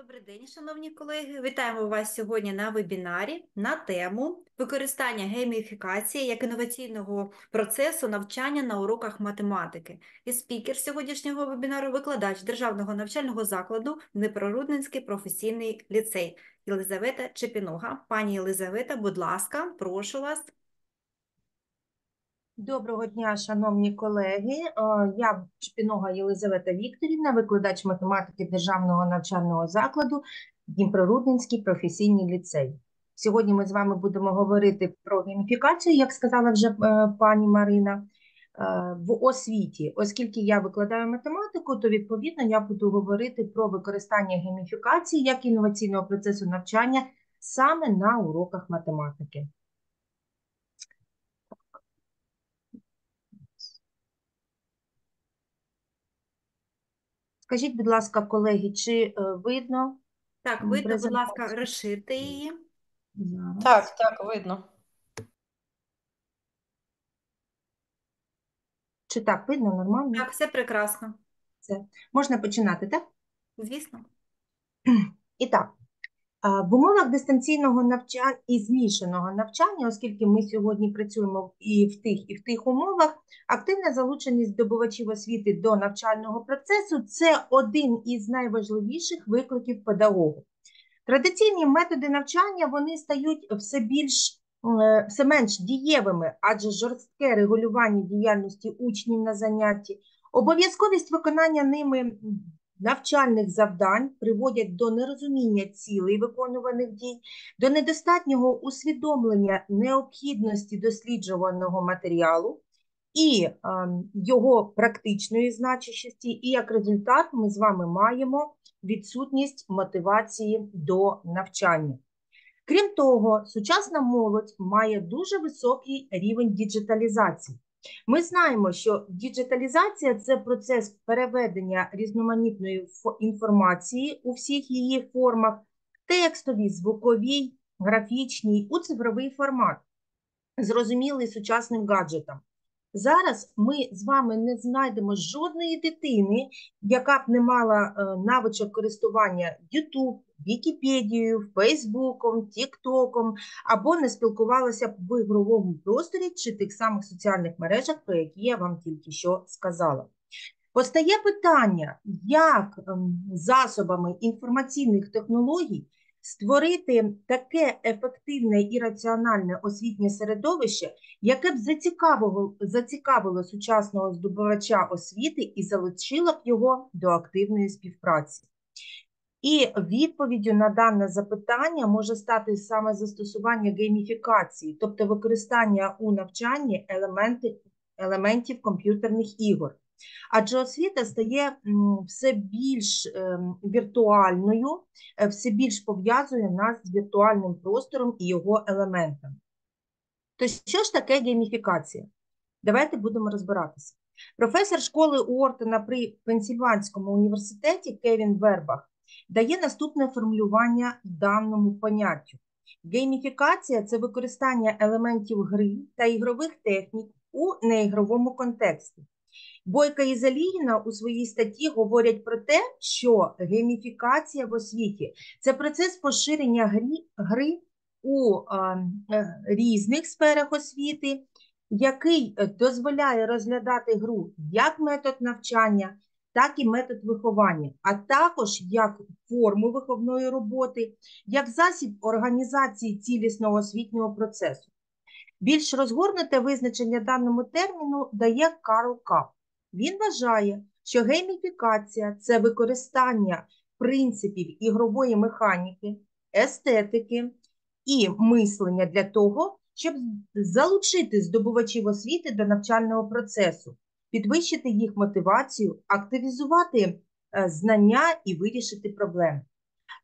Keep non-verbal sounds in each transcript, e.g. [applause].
Добрий день, шановні колеги. Вітаємо вас сьогодні на вебінарі на тему використання гейміфікації як інноваційного процесу навчання на уроках математики. І спікер сьогоднішнього вебінару викладач Державного навчального закладу Днепрорудненський професійний ліцей Єлизавета Чепінога. Пані Єлизавета, будь ласка, прошу вас. Доброго дня, шановні колеги. Е, Я Шпінога Єлизавета Вікторівна, викладач математики Державного навчального закладу Дніпрорудненський професійний ліцей. Сьогодні ми з вами будемо говорити про гейміфікацію, як сказала вже е, пані Марина, е, в освіті. Оскільки я викладаю математику, то відповідно я буду говорити про використання гейміфікації як інноваційного процесу навчання саме на уроках математики. Скажіть, будь ласка, колеги, чи е, видно? Так, видно, будь ласка, розширте її. Зараз. Так, так, видно. Чи так видно нормально? Так, все прекрасно. Можна починати, так? Звісно. І так, в умовах дистанційного навчання і змішаного навчання, оскільки ми сьогодні працюємо і в тих, і в тих умовах, активна залученість здобувачів освіти до навчального процесу це один із найважливіших викликів педагогу. Традиційні методи навчання вони стають все більш е, все менш дієвими, адже жорстке регулювання діяльності учнів на занятті, обов'язковість виконання ними навчальних завдань приводять до нерозуміння цілей виконуваних дій, до недостатнього усвідомлення необхідності досліджуваного матеріалу і е, його практичної значущості, і як результат ми з вами маємо відсутність мотивації до навчання. Крім того, сучасна молодь має дуже високий рівень діджиталізації. Ми знаємо, що діджиталізація це процес переведення різноманітної фо- інформації у всіх її формах, текстовій, звуковій, графічній, у цифровий формат, зрозумілий сучасним гаджетам. Зараз ми з вами не знайдемо жодної дитини, яка б не мала е, навичок користування YouTube, Вікіпедією, Фейсбуком, Тіктоком, або не спілкувалася б в ігровому просторі чи тих самих соціальних мережах, про які я вам тільки що сказала. Постає питання, як ем, засобами інформаційних технологій створити таке ефективне і раціональне освітнє середовище, яке б зацікавило, зацікавило сучасного здобувача освіти і залучило б його до активної співпраці. І відповіддю на дане запитання може стати саме застосування гейміфікації, тобто використання у навчанні елементи, елементів комп'ютерних ігор. Адже освіта стає все більш ем, віртуальною, е, все більш пов'язує нас з віртуальним простором і його елементами. То що ж таке гейміфікація? Давайте будемо розбиратися. Професор школи Уортона при Пенсільванському університеті Кевін Вербах дає наступне формулювання даному поняттю. Гейміфікація це використання елементів гри та ігрових технік у неігровому контексті. Бойка і Залігіна у своїй статті говорять про те, що гейміфікація в освіті це процес поширення гри, гри у е, різних сферах освіти, який е, дозволяє розглядати гру як метод навчання, так і метод виховання, а також як форму виховної роботи, як засіб організації цілісного освітнього процесу. Більш розгорнуте визначення даному терміну дає Карл Кап. Він вважає, що гейміфікація це використання принципів ігрової механіки, естетики і мислення для того, щоб залучити здобувачів освіти до навчального процесу, підвищити їх мотивацію, активізувати е, знання і вирішити проблеми.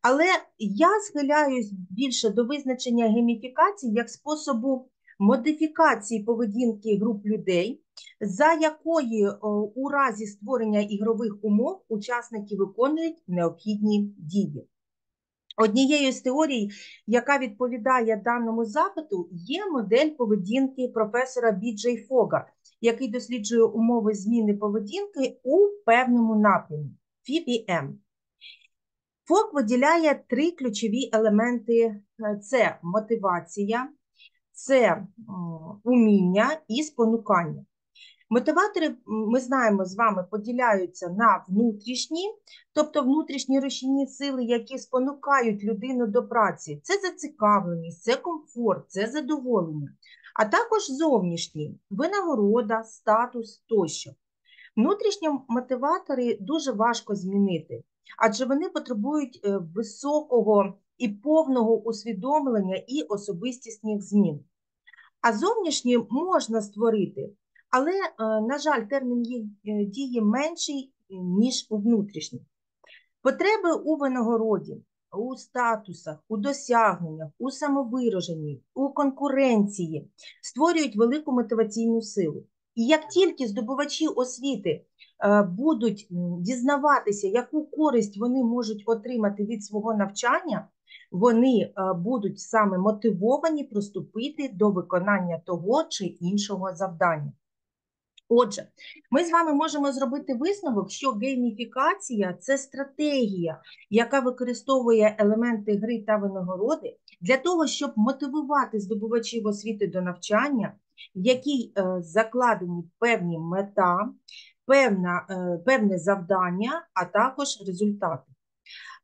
Але я схиляюсь більше до визначення гейміфікації як способу модифікації поведінки груп людей, за якої у разі створення ігрових умов учасники виконують необхідні дії. Однією з теорій, яка відповідає даному запиту, є модель поведінки професора Біджей Фога, який досліджує умови зміни поведінки у певному напрямі FIBM. ФОК виділяє три ключові елементи: Е, це мотивація, це уміння і спонукання. Мотиватори, ми знаємо, з вами поділяються на внутрішні, тобто внутрішні рушійні сили, які спонукають людину до праці. Це зацікавленість, це комфорт, це задоволення, а також зовнішні винагорода, статус тощо. Внутрішні мотиватори дуже важко змінити, адже вони потребують е, високого і повного усвідомлення і особистісних змін. А зовнішні можна створити, але, е, на жаль, термін е, дії менший, ніж у внутрішніх. Потреби у винагороді, у статусах, у досягненнях, у самовираженні, у конкуренції створюють велику мотиваційну силу. І як тільки здобувачі освіти е, будуть дізнаватися, яку користь вони можуть отримати від свого навчання, вони е, будуть саме мотивовані приступити до виконання того чи іншого завдання. Отже, ми з вами можемо зробити висновок, що гейміфікація це стратегія, яка використовує елементи гри та винагороди для того, щоб мотивувати здобувачів освіти до навчання, в якій е, закладені певні мета, е, певне завдання, а також результати.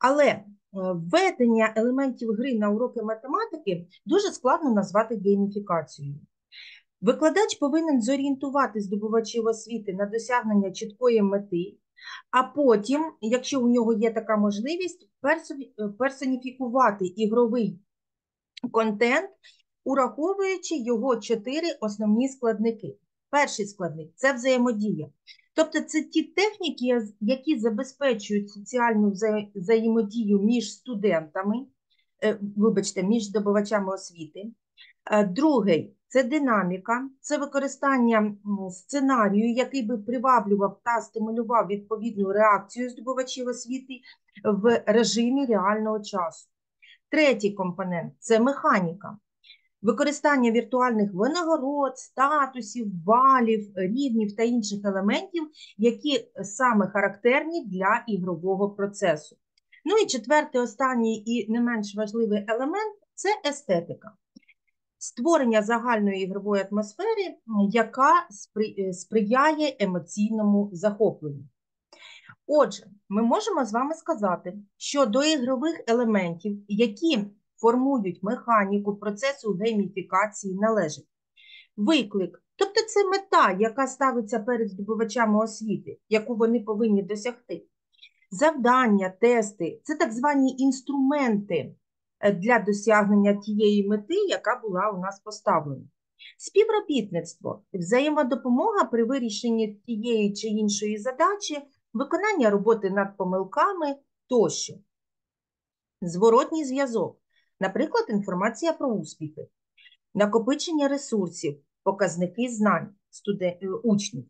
Але введення елементів гри на уроки математики дуже складно назвати гейміфікацією. Викладач повинен зорієнтувати здобувачів освіти на досягнення чіткої мети, а потім, якщо у нього є така можливість, е, персоніфікувати ігровий контент, ураховуючи його чотири основні складники. Перший складник це взаємодія. Тобто це ті техніки, які забезпечують соціальну взаємодію між студентами, е, вибачте, між здобувачами освіти. Е, Другий це динаміка, це використання сценарію, який би приваблював та стимулював відповідну реакцію здобувачів освіти в режимі реального часу. Третій компонент це механіка. Використання віртуальних винагород, статусів, балів, рівнів та інших елементів, які саме характерні для ігрового процесу. Ну і четвертий, останній і не менш важливий елемент це естетика створення загальної ігрової атмосфери, яка е, сприяє емоційному захопленню. Отже, ми можемо з вами сказати, що до ігрових елементів, які формують механіку процесу гейміфікації, належить виклик, тобто це мета, яка ставиться перед здобувачами освіти, яку вони повинні досягти. Завдання, тести це так звані інструменти е, для досягнення тієї мети, яка була у нас поставлена. Співробітництво, взаємодопомога при вирішенні тієї чи іншої задачі, виконання роботи над помилками тощо. Зворотній зв'язок, наприклад, інформація про успіхи, накопичення ресурсів, показники знань студен... е, учнів.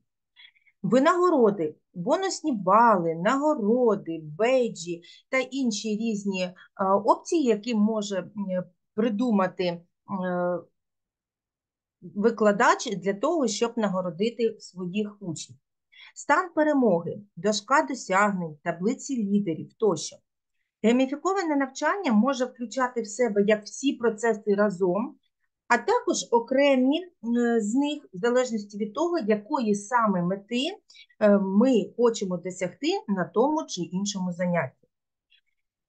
Винагороди, бонусні бали, нагороди, бейджі та інші різні е, опції, які може придумати е, викладач для того, щоб нагородити своїх учнів. Стан перемоги, дошка досягнень, таблиці лідерів тощо. Гейміфіковане навчання може включати в себе як всі процеси разом, а також окремі е, з них, в залежності від того, якої саме мети е, ми хочемо досягти на тому чи іншому занятті.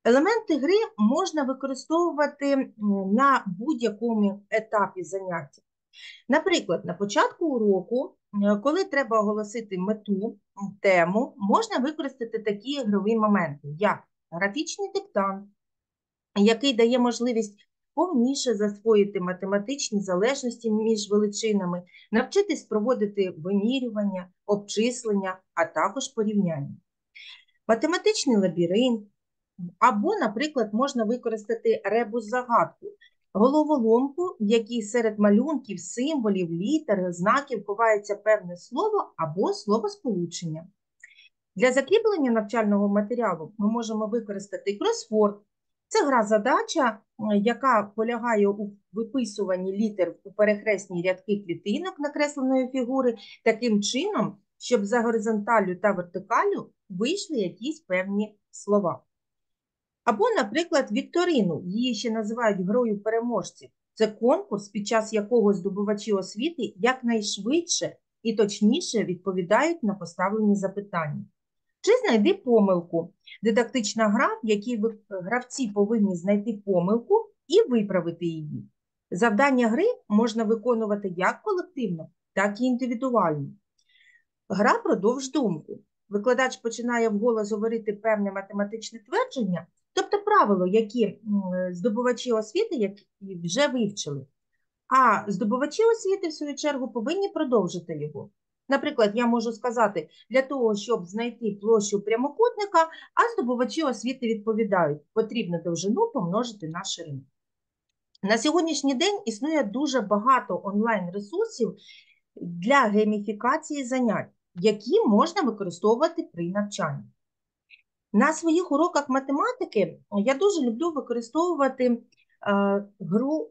Елементи гри можна використовувати на будь-якому етапі заняття. Наприклад, на початку уроку, е, коли треба оголосити мету, тему, можна використати такі ігрові моменти, як графічний диктант, який дає можливість повніше засвоїти математичні залежності між величинами, навчитись проводити вимірювання, обчислення, а також порівняння. Математичний лабіринт, або, наприклад, можна використати ребус-загадку, головоломку, в якій серед малюнків, символів, літер, знаків ховається певне слово або словосполучення. Для закріплення навчального матеріалу ми можемо використати кросворд. Це гра-задача, е, яка полягає у виписуванні літер у перехресні рядки клітинок накресленої фігури таким чином, щоб за горизонталлю та вертикаллю вийшли якісь певні слова. Або, наприклад, вікторину, її ще називають грою переможців. Це конкурс, під час якого здобувачі освіти якнайшвидше і точніше відповідають на поставлені запитання. Чи знайди помилку? Дидактична гра, в якій гравці повинні знайти помилку і виправити її. Завдання гри можна виконувати як колективно, так і індивідуально. Гра продовж думку. Викладач починає вголос говорити певне математичне твердження, тобто правило, які здобувачі освіти які вже вивчили. А здобувачі освіти, в свою чергу, повинні продовжити його. Наприклад, я можу сказати, для того, щоб знайти площу прямокутника, а здобувачі освіти відповідають, потрібно довжину помножити на ширину. На сьогоднішній день існує дуже багато онлайн-ресурсів для гейміфікації занять, які можна використовувати при навчанні. На своїх уроках математики я дуже люблю використовувати е, гру,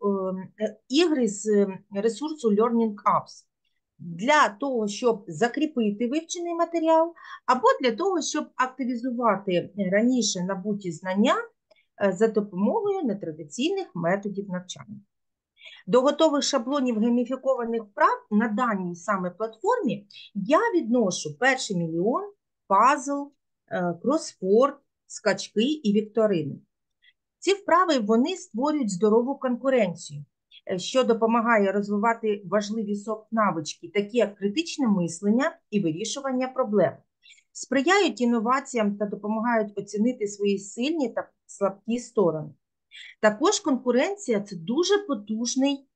е, ігри з е, ресурсу Learning Apps для того, щоб закріпити вивчений матеріал, або для того, щоб активізувати раніше набуті знання е, за допомогою нетрадиційних методів навчання. До готових шаблонів гейміфікованих вправ на даній саме платформі я відношу перший мільйон, пазл, е, кросфорд, скачки і вікторини. Ці вправи вони створюють здорову конкуренцію, е, що допомагає розвивати важливі софт-навички, такі як критичне мислення і вирішування проблем, сприяють інноваціям та допомагають оцінити свої сильні та слабкі сторони. Також конкуренція це дуже потужний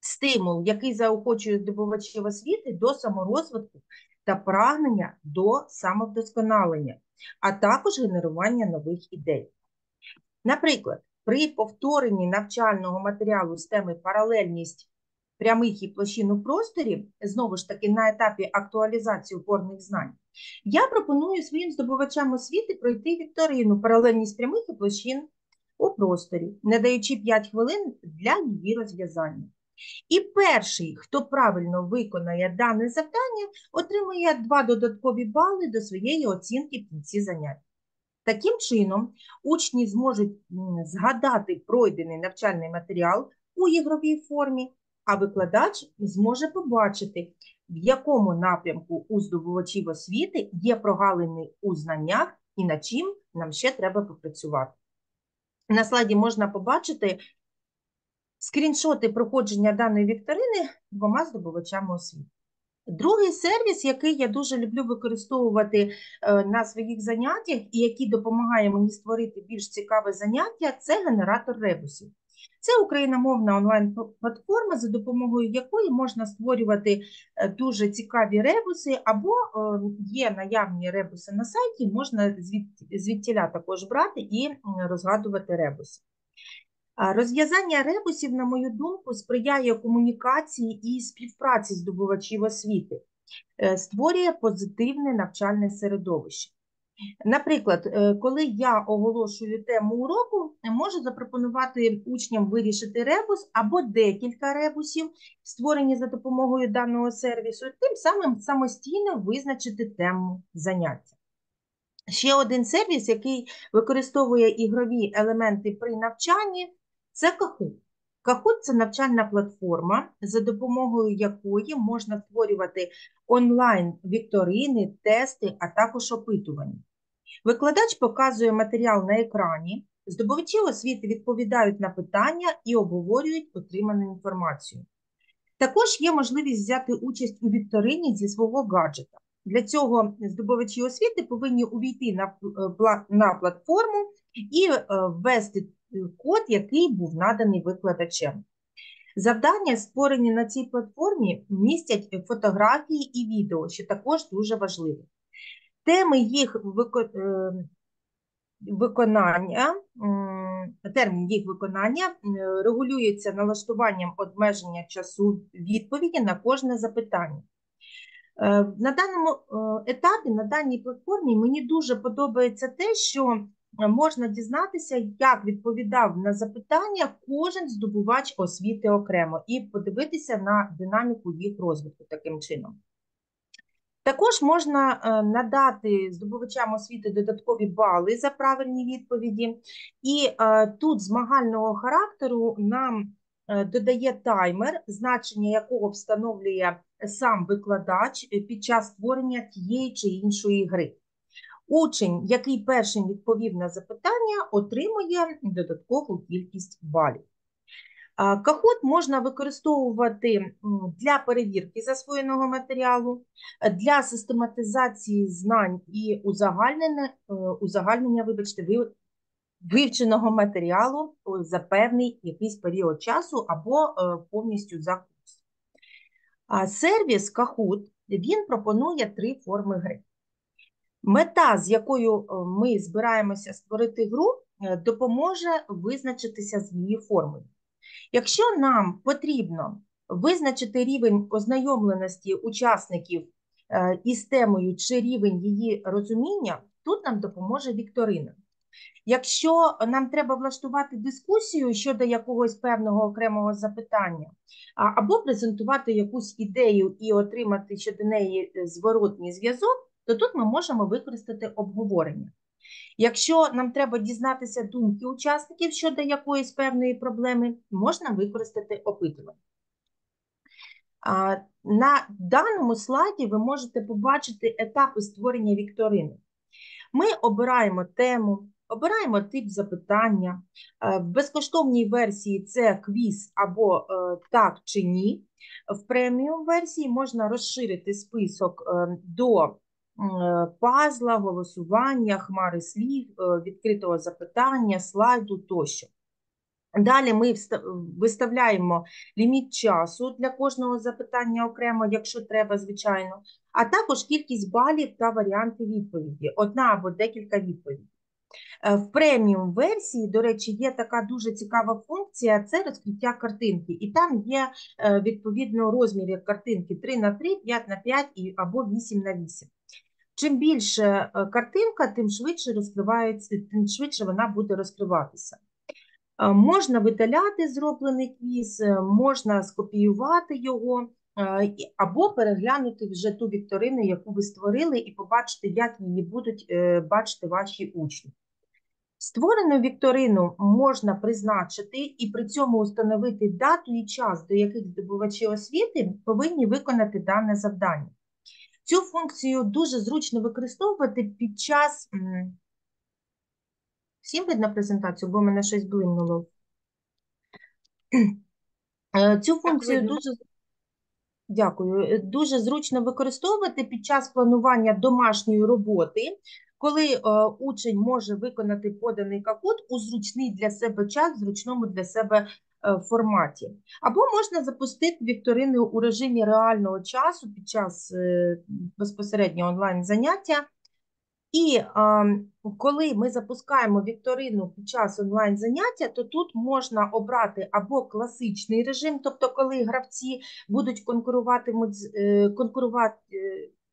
стимул, який заохочує здобувачів освіти до саморозвитку та прагнення до самовдосконалення, а також генерування нових ідей. Наприклад, при повторенні навчального матеріалу з теми паралельність прямих і площин у просторі, знову ж таки на етапі актуалізації опорних знань, я пропоную своїм здобувачам освіти пройти вікторину паралельність прямих і площин у просторі, надаючи 5 хвилин для її розв'язання. І перший, хто правильно виконає дане завдання, отримує 2 додаткові бали до своєї оцінки в кінці занять. Таким чином, учні зможуть згадати пройдений навчальний матеріал у ігровій формі, а викладач зможе побачити, в якому напрямку у здобувачів освіти є прогалини у знаннях і над чим нам ще треба попрацювати. На слайді можна побачити скріншоти проходження даної вікторини двома здобувачами освіти. Другий сервіс, який я дуже люблю використовувати е, на своїх заняттях і який допомагає мені створити більш цікаве заняття, це генератор ребусів. Це україномовна онлайн-платформа, за допомогою якої можна створювати е, дуже цікаві ребуси, або е, є наявні ребуси на сайті, можна звідтіля також брати і розгадувати ребуси. Розв'язання ребусів, на мою думку, сприяє комунікації і співпраці здобувачів освіти, е, створює позитивне навчальне середовище. Наприклад, е, коли я оголошую тему уроку, можу запропонувати учням вирішити ребус або декілька ребусів, створені за допомогою даного сервісу, тим самим самостійно визначити тему заняття. Ще один сервіс, який використовує ігрові елементи при навчанні, це Kahoot. Kahoot – це навчальна платформа, за допомогою якої можна створювати онлайн-вікторини, тести, а також опитування. Викладач показує матеріал на екрані, здобувачі освіти відповідають на питання і обговорюють отриману інформацію. Також є можливість взяти участь у вікторині зі свого гаджета. Для цього здобувачі освіти повинні увійти на, е, на платформу і е, ввести код, який був наданий викладачем. Завдання, створені на цій платформі, містять фотографії і відео, що також дуже важливо. Теми їх е, виконання, термін їх виконання регулюється налаштуванням обмеження часу відповіді на кожне запитання. Е, На даному е, етапі, на даній платформі, мені дуже подобається те, що можна дізнатися, як відповідав на запитання кожен здобувач освіти окремо, і подивитися на динаміку їх розвитку таким чином. Також можна е, надати здобувачам освіти додаткові бали за правильні відповіді. І е, тут змагального характеру нам е, додає таймер, значення якого встановлює сам викладач е, під час створення тієї чи іншої гри. Учень, який першим відповів на запитання, отримує додаткову кількість балів. Кахот можна використовувати для перевірки засвоєного матеріалу, для систематизації знань і узагальнення, е, узагальнення вибачте, вивченого матеріалу за певний якийсь період часу або е, повністю за курс. Сервіс Kahoot, він пропонує три форми гри. Мета, з якою е, ми збираємося створити гру, е, допоможе визначитися з її формою. Якщо нам потрібно визначити рівень ознайомленості учасників е, із темою чи рівень її розуміння, тут нам допоможе вікторина. Якщо нам треба влаштувати дискусію щодо якогось певного окремого запитання, або презентувати якусь ідею і отримати щодо неї зворотній зв'язок, то тут ми можемо використати обговорення. Якщо нам треба дізнатися думки учасників щодо якоїсь певної проблеми, можна використати опитування. На даному слайді ви можете побачити етапи створення вікторини. Ми обираємо тему, обираємо тип запитання. Е, В безкоштовній версії це квіз або е, так чи ні. В преміум версії можна розширити список е, до пазла, голосування, хмари слів, е, відкритого запитання, слайду тощо. Далі ми виставляємо ліміт часу для кожного запитання окремо, якщо треба, звичайно, а також кількість балів та варіанти відповіді, одна або декілька відповідей. Е, В преміум версії, до речі, є така дуже цікава функція це розкриття картинки. І там є е, відповідно розміри картинки 3 на 3, 5 на 5 або 8 на 8. Чим більше е, картинка, тим швидше розкривається, тим швидше вона буде розкриватися. Е, Можна видаляти зроблений квіз, е, можна скопіювати його або переглянути вже ту вікторину, яку ви створили, і побачити, як її будуть бачити ваші учні. Створену вікторину можна призначити і при цьому установити дату і час, до яких здобувачі освіти повинні виконати дане завдання. Цю функцію дуже зручно використовувати під час. Всім видно презентацію, бо мене щось блимнуло. Е, Цю функцію дуже дякую. е, Дуже зручно використовувати під час планування домашньої роботи, коли е, учень може виконати поданий капот у зручний для себе час, в зручному для себе форматі. Або можна запустити вікторину у режимі реального часу під час е, безпосередньо онлайн заняття. І а, коли ми запускаємо вікторину під час онлайн заняття, то тут можна обрати або класичний режим, тобто коли гравці будуть е, конкурувати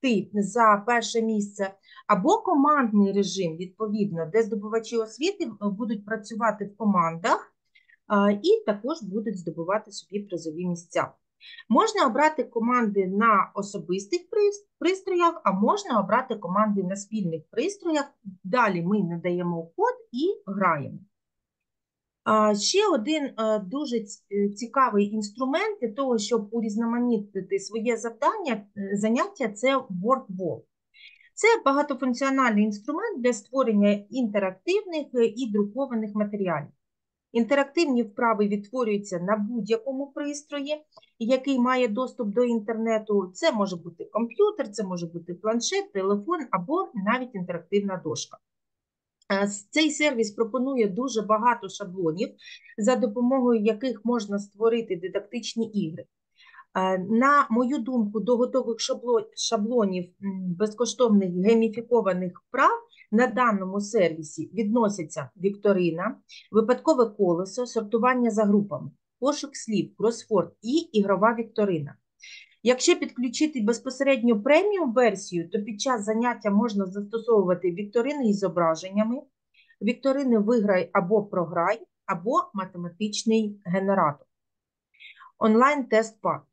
е, за перше місце, або командний режим, відповідно, де здобувачі освіти е, будуть працювати в командах і також будуть здобувати собі призові місця. Можна обрати команди на особистих пристроях, а можна обрати команди на спільних пристроях. Далі ми надаємо код і граємо. Ще один е, дуже е, цікавий інструмент для того, щоб урізноманітнити своє завдання, е, заняття це WordWall. Це багатофункціональний інструмент для створення інтерактивних і друкованих матеріалів. Інтерактивні вправи відтворюються на будь-якому пристрої, який має доступ до інтернету. Це може бути комп'ютер, це може бути планшет, телефон або навіть інтерактивна дошка. Е, Цей сервіс пропонує дуже багато шаблонів, за допомогою яких можна створити дидактичні ігри. Е, На мою думку, до готових шаблонів безкоштовних гейміфікованих вправ на даному сервісі відносяться вікторина, випадкове колесо, сортування за групами, пошук слів, кросфорд і ігрова вікторина. Якщо підключити безпосередньо преміум версію, то під час заняття можна застосовувати вікторини із зображеннями, вікторини виграй або програй, або математичний генератор. Онлайн-тест пак.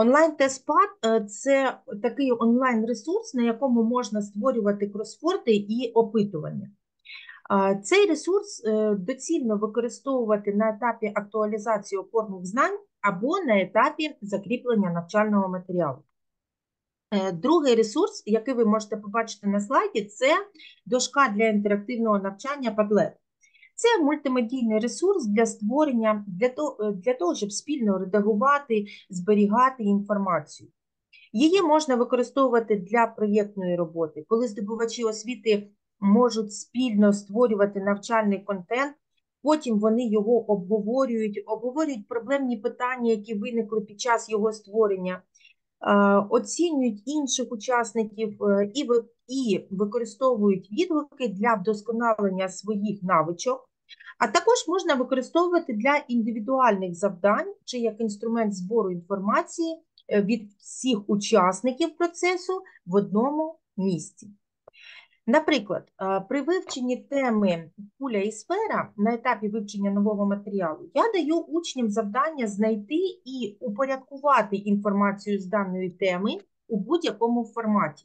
Онлайн-тестпад е, це такий онлайн-ресурс, на якому можна створювати кросфорти і опитування. Цей ресурс е, доцільно використовувати на етапі актуалізації опорних знань або на етапі закріплення навчального матеріалу. Е, Другий ресурс, який ви можете побачити на слайді, це дошка для інтерактивного навчання Padlet. Це мультимедійний ресурс для створення, для того, для того, щоб спільно редагувати, зберігати інформацію. Її можна використовувати для проєктної роботи, коли здобувачі освіти можуть спільно створювати навчальний контент, потім вони його обговорюють, обговорюють проблемні питання, які виникли під час його створення, е, оцінюють інших учасників е, і використовують відгуки для вдосконалення своїх навичок. А також можна використовувати для індивідуальних завдань чи як інструмент збору інформації е, від всіх учасників процесу в одному місці. Наприклад, е, при вивченні теми куля і сфера на етапі вивчення нового матеріалу я даю учням завдання знайти і упорядкувати інформацію з даної теми у будь-якому форматі.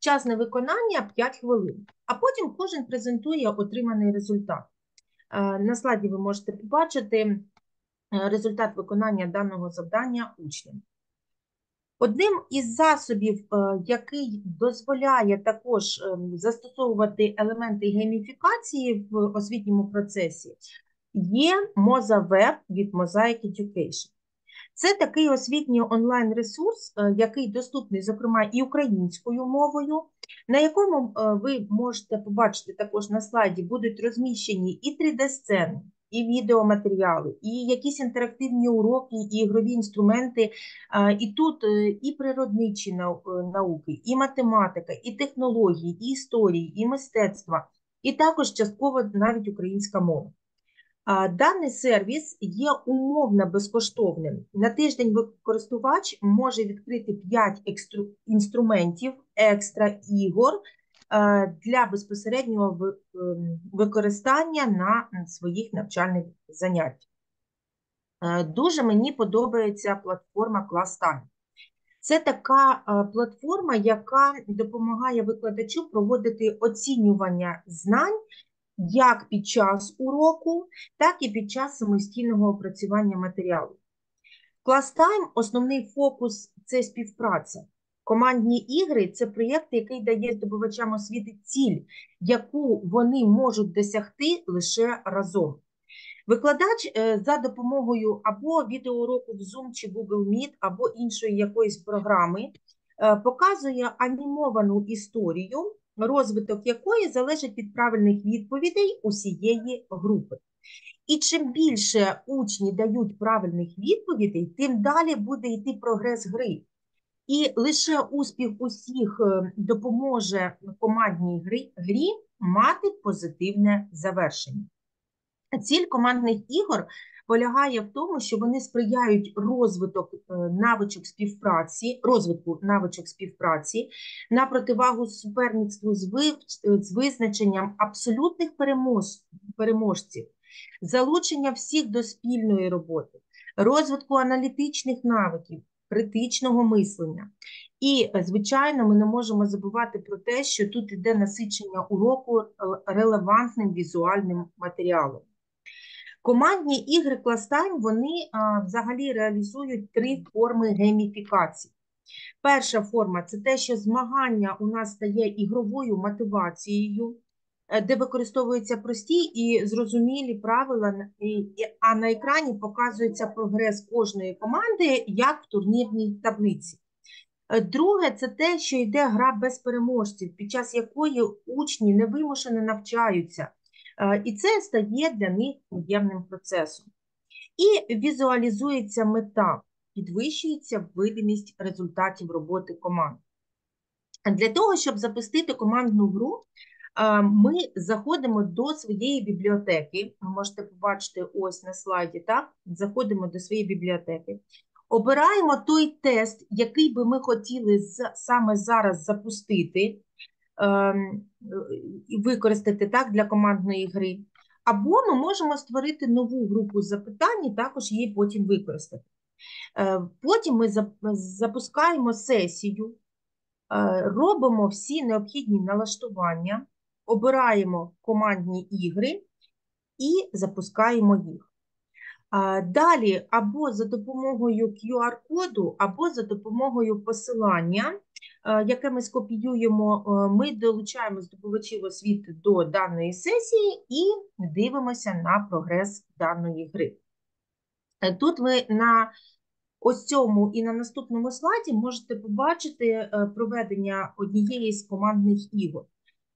Час на виконання 5 хвилин, а потім кожен презентує отриманий результат. Е, На слайді ви можете побачити е, результат виконання даного завдання учням. Одним із засобів, е, який дозволяє також застосовувати елементи гейміфікації в освітньому процесі, є MozaWeb від Mosaic Education. Це такий освітній онлайн-ресурс, е, який доступний, зокрема, і українською мовою, на якому е, ви можете побачити також на слайді, будуть розміщені і 3D-сцени, і відеоматеріали, і якісь інтерактивні уроки, і ігрові інструменти. Е, І тут і природничі науки, і математика, і технології, і історії, і мистецтва, і також частково навіть українська мова. Даний сервіс є умовно безкоштовним. На тиждень користувач може відкрити 5 екстру- інструментів, екстра ігор е, для безпосереднього ем, використання на своїх навчальних заняттях. Е, Дуже мені подобається платформа ClassTime. Це така е, платформа, яка допомагає викладачу проводити оцінювання знань як під час уроку, так і під час самостійного опрацювання матеріалу. ClassTime – основний фокус це співпраця. Командні ігри це проєкт, який дає здобувачам освіти ціль, яку вони можуть досягти лише разом. Викладач е, за допомогою або відеоуроку в Zoom чи Google Meet, або іншої якоїсь програми е, показує анімовану історію, розвиток якої залежить від правильних відповідей усієї групи. І чим більше учні дають правильних відповідей, тим далі буде йти прогрес гри. І лише успіх усіх е, допоможе командній грі, грі мати позитивне завершення. Ціль командних ігор полягає в тому, що вони сприяють розвиток е, навичок співпраці, розвитку навичок співпраці на противагу суперництву з, визначенням абсолютних перемож, переможців, залучення всіх до спільної роботи, розвитку аналітичних навиків, критичного мислення. І, звичайно, ми не можемо забувати про те, що тут іде насичення уроку е, релевантним візуальним матеріалом. Командні ігри ClassTime, вони а, взагалі реалізують три форми гейміфікації. Перша форма це те, що змагання у нас стає ігровою мотивацією, е, де використовуються прості і зрозумілі правила, а на екрані показується прогрес кожної команди, як в турнірній таблиці. Е, Друге, це те, що йде гра без переможців, під час якої учні невимушено навчаються, і це стає для них об'ємним процесом. І візуалізується мета, підвищується видимість результатів роботи команд. Для того, щоб запустити командну гру, ми заходимо до своєї бібліотеки. Ви можете побачити ось на слайді, так? Заходимо до своєї бібліотеки. Обираємо той тест, який би ми хотіли саме зараз запустити використати так для командної гри. Або ми можемо створити нову групу запитань і також її потім використати. Е, Потім ми запускаємо сесію, е, робимо всі необхідні налаштування, обираємо командні ігри і запускаємо їх. Далі або за допомогою QR-коду, або за допомогою посилання, е, яке ми скопіюємо, е, ми долучаємо здобувачів освіти до даної сесії і дивимося на прогрес даної гри. Е, Тут ви на ось цьому і на наступному слайді можете побачити е, проведення однієї з командних ігор.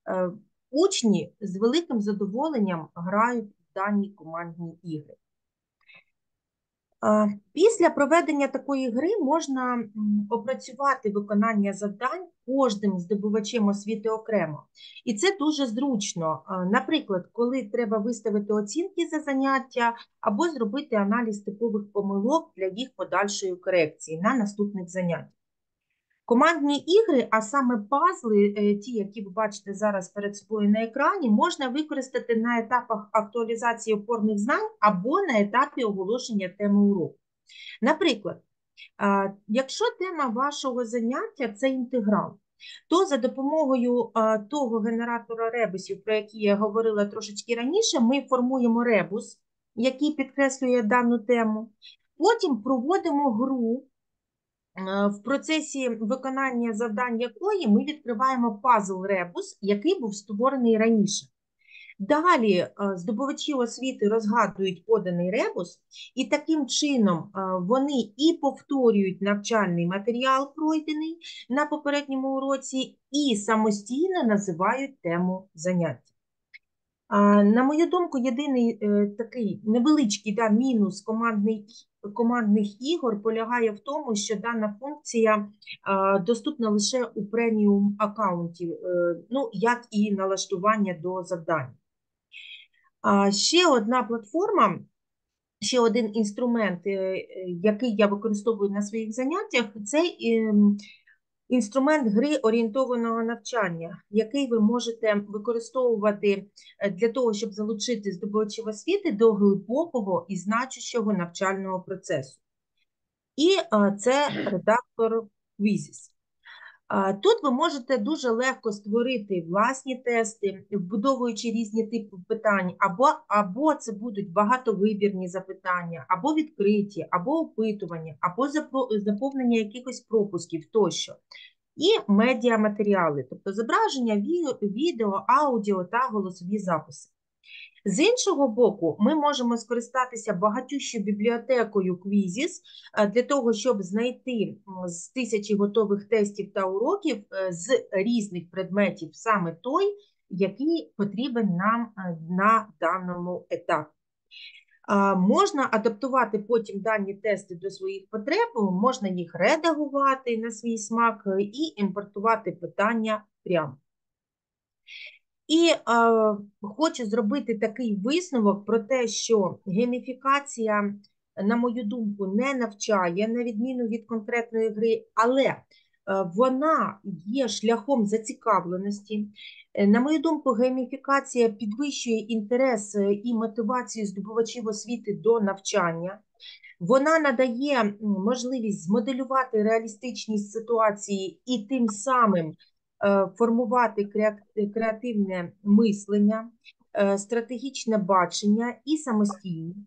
Е, Учні з великим задоволенням грають в дані командні ігри. Після проведення такої гри можна опрацювати виконання завдань кожним здобувачем освіти окремо. І це дуже зручно. Наприклад, коли треба виставити оцінки за заняття або зробити аналіз типових помилок для їх подальшої корекції на наступних заняттях. Командні ігри, а саме пазли, е, ті, які ви бачите зараз перед собою на екрані, можна використати на етапах актуалізації опорних знань або на етапі оголошення теми уроку. Наприклад, якщо тема вашого заняття це інтеграл, то за допомогою того генератора ребусів, про який я говорила трошечки раніше, ми формуємо ребус, який підкреслює дану тему. Потім проводимо гру, в процесі виконання завдань якої ми відкриваємо пазл ребус, який був створений раніше. Далі е, здобувачі освіти розгадують поданий ребус, і таким чином е, вони і повторюють навчальний матеріал, пройдений на попередньому уроці, і самостійно називають тему заняття. На мою думку, єдиний е, такий невеличкий да, мінус командний, командних ігор полягає в тому, що дана функція доступна лише у преміум аккаунті, е, ну, як і налаштування до завдань. А ще одна платформа, ще один інструмент, е, який я використовую на своїх заняттях, це ем, інструмент гри орієнтованого навчання, який ви можете використовувати е, для того, щоб залучити здобувачів освіти до глибокого і значущого навчального процесу. І е, це редактор Quizzes. Тут ви можете дуже легко створити власні тести, вбудовуючи різні типи питань, або, або це будуть багатовибірні запитання, або відкриті, або опитування, або заповнення якихось пропусків тощо. І медіаматеріали, тобто зображення, відео, аудіо та голосові записи. З іншого боку, ми можемо скористатися багатющою бібліотекою Quizzes е, для того, щоб знайти з тисячі готових тестів та уроків е, з різних предметів саме той, який потрібен нам е, на даному етапі. Можна адаптувати потім дані тести до своїх потреб, можна їх редагувати на свій смак і імпортувати питання прямо. І е, хочу зробити такий висновок про те, що гейміфікація, на мою думку, не навчає, на відміну від конкретної гри, але вона є шляхом зацікавленості. Е, На мою думку, гейміфікація підвищує інтерес е, і мотивацію здобувачів освіти до навчання. Вона надає можливість змоделювати реалістичність ситуації і тим самим формувати креативне мислення, е, стратегічне бачення і самостійність,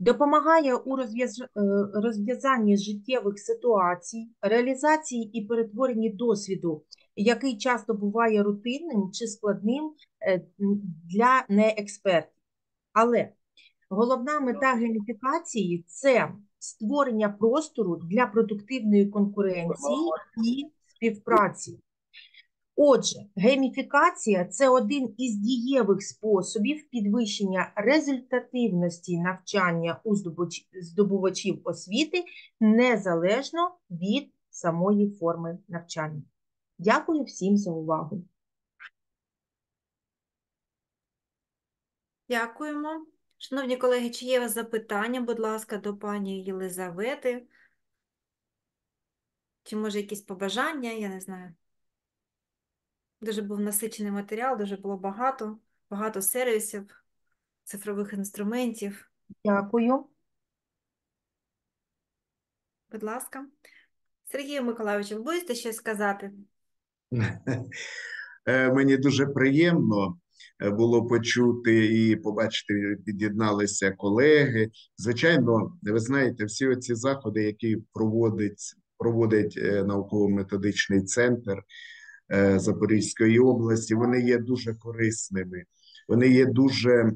допомагає у е, розв'язанні життєвих ситуацій, реалізації і перетворенні досвіду, який часто буває рутинним чи складним е, для неекспертів. Але головна мета гейміфікації – це створення простору для продуктивної конкуренції і співпраці. Отже, гейміфікація це один із дієвих способів підвищення результативності навчання у здобувачів освіти незалежно від самої форми навчання. Дякую всім за увагу. Дякуємо. Шановні колеги, чи є у вас запитання, будь ласка, до пані Єлизавети? Чи може якісь побажання, я не знаю. Дуже був насичений матеріал, дуже було багато, багато сервісів, цифрових інструментів. Дякую. Будь ласка. Сергію Миколайовичу, ви будете щось сказати? [laughs] Е, Мені дуже приємно е, було почути і побачити, під'єдналися колеги. Звичайно, ви знаєте, всі ці заходи, які проводить, проводить е, науково-методичний центр Запорізької області, вони є дуже корисними. Вони є дуже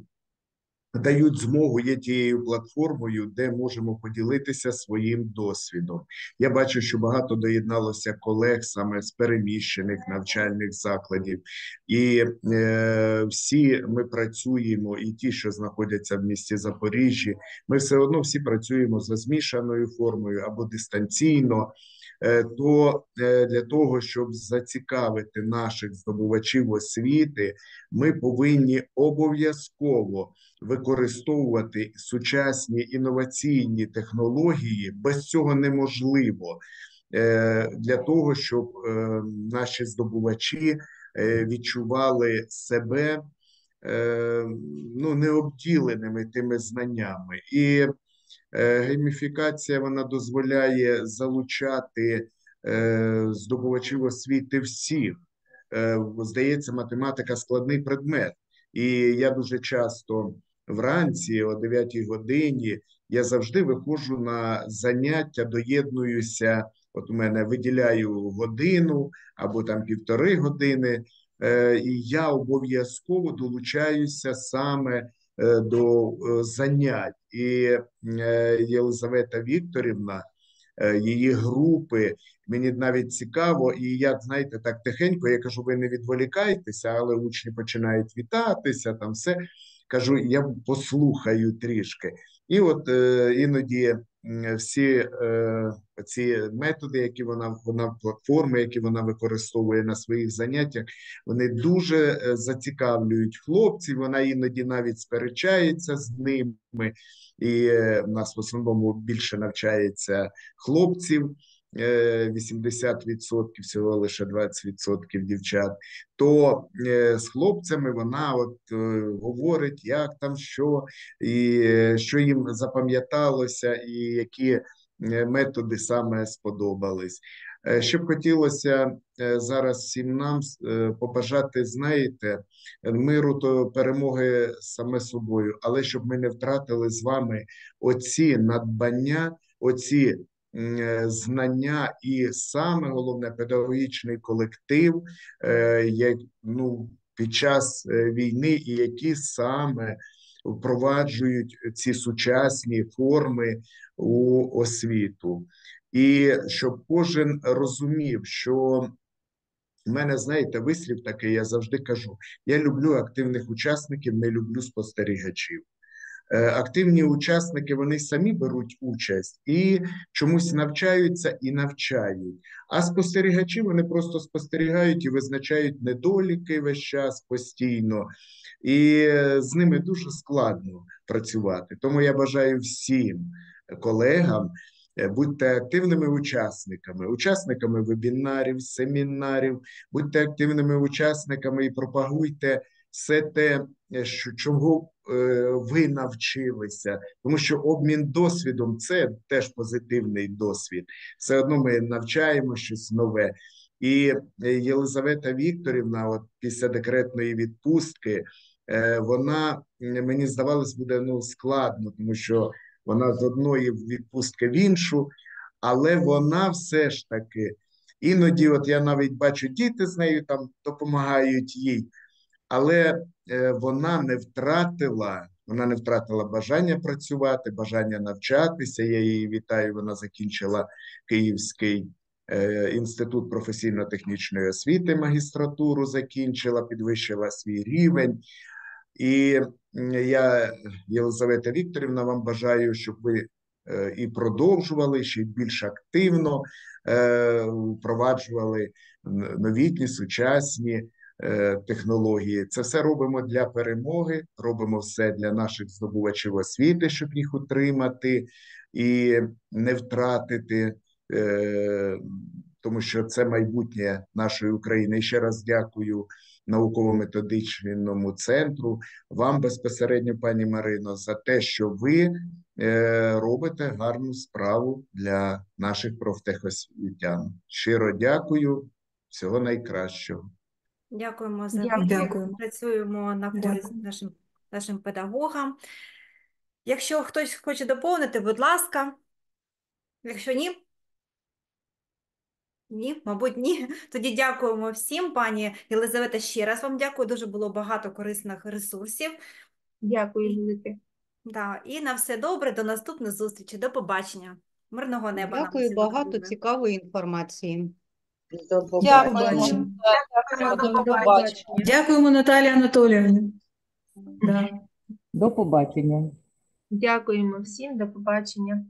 дають змогу, є тією платформою, де можемо поділитися своїм досвідом. Я бачу, що багато доєдналося колег саме з переміщених навчальних закладів, і е, всі ми працюємо, і ті, що знаходяться в місті Запоріжжі, ми все одно всі працюємо за змішаною формою або дистанційно. Е, То е, для того, щоб зацікавити наших здобувачів освіти, ми повинні обов'язково використовувати сучасні інноваційні технології. Без цього неможливо е, для того, щоб наші здобувачі відчували себе ну, необділеними тими знаннями. І гейміфікація вона дозволяє залучати здобувачів освіти всіх. Здається, математика складний предмет. І я дуже часто вранці, о 9 годині, я завжди виходжу на заняття, доєднуюся. От у мене виділяю годину або там півтори години, е, і я обов'язково долучаюся саме е, до е, занять. І Єлизавета Вікторівна, її групи. Мені навіть цікаво, і я знаєте, так тихенько я кажу: ви не відволікайтеся, але учні починають вітатися там все. Кажу, я послухаю трішки. І от е, іноді всі е, ці методи, які вона вона платформи, які вона використовує на своїх заняттях, вони дуже е, зацікавлюють хлопців. Вона іноді навіть сперечається з ними, і е, в нас в основному більше навчається хлопців. 80% е, всього лише 20% дівчат, то е, з хлопцями вона от е, говорить, як там що, і що їм запам'яталося, і які методи саме сподобались. Що б хотілося зараз всім нам побажати, знаєте, миру то перемоги саме собою, але щоб ми не втратили з вами оці надбання, оці знання і саме головне педагогічний колектив, е, як ну під час е, війни, і які саме впроваджують ці сучасні форми у освіту, і щоб кожен розумів, що у мене, знаєте, вислів такий, я завжди кажу: я люблю активних учасників, не люблю спостерігачів. Е, активні учасники вони самі беруть участь і чомусь навчаються і навчають. А спостерігачі вони просто спостерігають і визначають недоліки весь час постійно, і з ними дуже складно працювати. Тому я бажаю всім колегам. Е, будьте активними учасниками, учасниками вебінарів, семінарів, будьте активними учасниками і пропагуйте все те, е, що чого е, ви навчилися, тому що обмін досвідом це теж позитивний досвід. Все одно ми навчаємо щось нове. І е, Єлизавета Вікторівна, от після декретної відпустки, вона мені здавалось, буде ну складно, тому що вона з одної відпустки в іншу, але вона все ж таки іноді, от я навіть бачу, діти з нею там допомагають їй але е, вона не втратила. Вона не втратила бажання працювати, бажання навчатися. Я її вітаю. Вона закінчила Київський е, інститут професійно-технічної освіти, магістратуру закінчила, підвищила свій рівень. І я, Єлизавета Вікторівна, вам бажаю, щоб ви е, і продовжували ще більш активно впроваджували новітні сучасні. Е, технології. Це все робимо для перемоги, робимо все для наших здобувачів освіти, щоб їх утримати і не втратити, е, тому що це майбутнє нашої України. І ще раз дякую науково-методичному центру. Вам безпосередньо, пані Марино, за те, що ви е, робите гарну справу для наших профтехосвітян. Щиро дякую, всього найкращого. Дякуємо за відповідь. Дякую. Працюємо на користь нашим, нашим педагогам. Якщо хтось хоче доповнити, будь ласка. Якщо ні, ні, мабуть, ні. Тоді дякуємо всім, пані Єлизавета. Ще раз вам дякую. Дуже було багато корисних ресурсів. Дякую велике. Да. І на все добре, до наступних зустрічей. До побачення. Мирного неба Дякую, багато цікавої інформації. Дякуємо. Дякуємо, Наталія Анатоліївна. Да. До побачення. Дякуємо всім, до побачення.